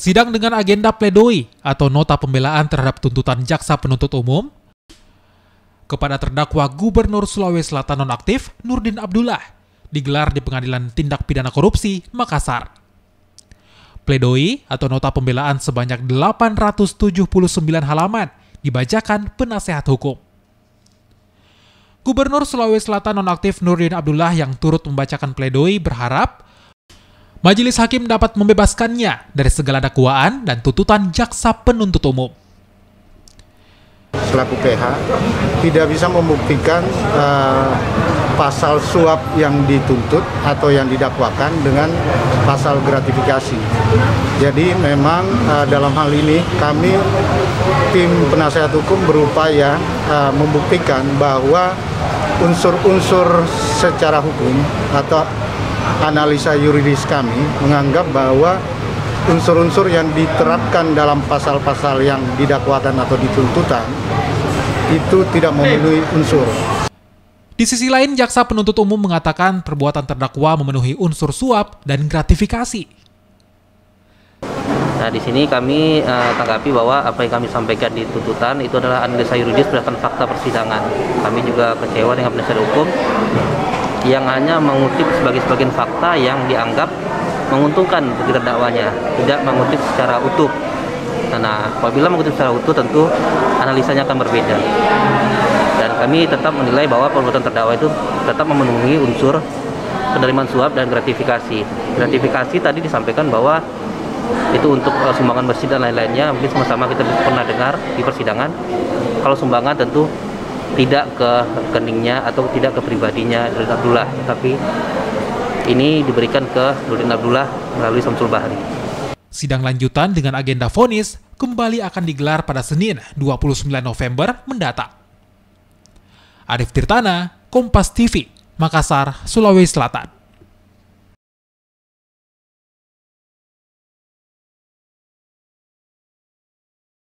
Sidang dengan agenda pledoi atau nota pembelaan terhadap tuntutan jaksa penuntut umum kepada terdakwa Gubernur Sulawesi Selatan nonaktif Nurdin Abdullah digelar di Pengadilan Tindak Pidana Korupsi Makassar. Pledoi atau nota pembelaan sebanyak 879 halaman dibacakan penasehat hukum. Gubernur Sulawesi Selatan nonaktif Nurdin Abdullah yang turut membacakan pledoi berharap majelis hakim dapat membebaskannya dari segala dakwaan dan tuntutan jaksa penuntut umum. selaku PH tidak bisa membuktikan eh, pasal suap yang dituntut atau yang didakwakan dengan pasal gratifikasi. Jadi memang eh, dalam hal ini kami tim penasehat hukum berupaya eh, membuktikan bahwa unsur-unsur secara hukum atau analisa yuridis kami menganggap bahwa unsur-unsur yang diterapkan dalam pasal-pasal yang didakwakan atau dituntutan itu tidak memenuhi unsur. Di sisi lain, jaksa penuntut umum mengatakan perbuatan terdakwa memenuhi unsur suap dan gratifikasi. Nah, di sini kami uh, tanggapi bahwa apa yang kami sampaikan di tuntutan itu adalah analisa yuridis berdasarkan fakta persidangan. Kami juga kecewa dengan penasihat hukum yang hanya mengutip sebagai sebagian fakta yang dianggap menguntungkan bagi terdakwanya, tidak mengutip secara utuh. Nah, apabila mengutip secara utuh tentu analisanya akan berbeda. Dan kami tetap menilai bahwa perbuatan terdakwa itu tetap memenuhi unsur penerimaan suap dan gratifikasi. Gratifikasi tadi disampaikan bahwa itu untuk uh, sumbangan masjid dan lain-lainnya mungkin sama-sama kita pernah dengar di persidangan kalau sumbangan tentu tidak ke rekeningnya atau tidak ke pribadinya Nurdin Abdullah tapi ini diberikan ke Nurdin Abdullah melalui Samsul Bahri Sidang lanjutan dengan agenda vonis kembali akan digelar pada Senin 29 November mendatang. Arif Tirtana, Kompas TV, Makassar, Sulawesi Selatan.